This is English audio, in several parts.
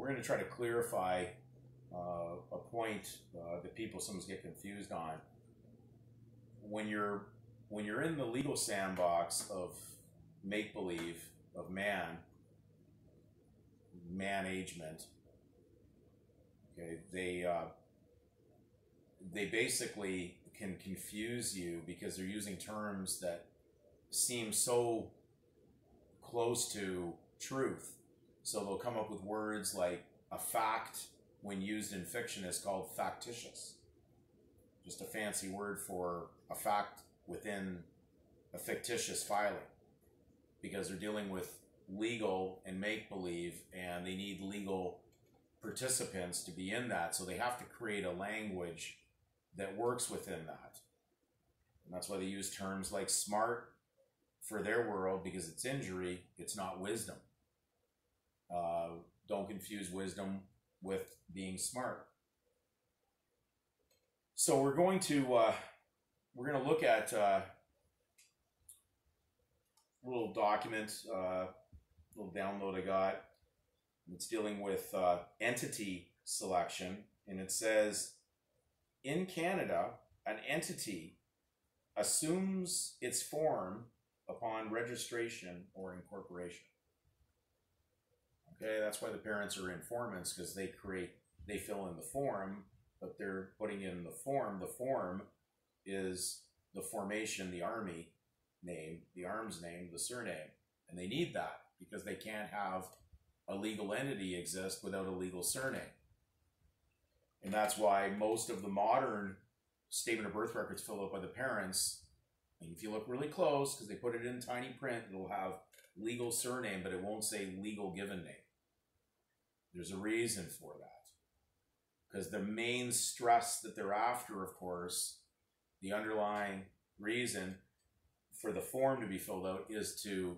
we're going to try to clarify uh, a point uh, that people sometimes get confused on. When you're when you're in the legal sandbox of make believe of man, management, okay, they uh, they basically can confuse you because they're using terms that seem so close to truth. So they'll come up with words like a fact when used in fiction is called factitious. Just a fancy word for a fact within a fictitious filing because they're dealing with legal and make believe and they need legal participants to be in that. So they have to create a language that works within that. And that's why they use terms like smart for their world because it's injury, it's not wisdom. Uh, don't confuse wisdom with being smart. So we're going to uh, we're going to look at uh, a little document, uh, little download I got. It's dealing with uh, entity selection, and it says in Canada, an entity assumes its form upon registration or incorporation. Okay, that's why the parents are informants because they create, they fill in the form, but they're putting in the form. The form is the formation, the army name, the arms name, the surname. And they need that because they can't have a legal entity exist without a legal surname. And that's why most of the modern statement of birth records filled out by the parents, and if you look really close, because they put it in tiny print, it'll have legal surname, but it won't say legal given name. There's a reason for that. Because the main stress that they're after, of course, the underlying reason for the form to be filled out is to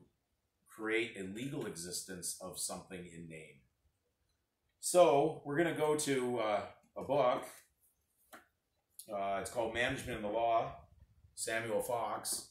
create a legal existence of something in name. So we're going to go to uh, a book. Uh, it's called Management in the Law, Samuel Fox.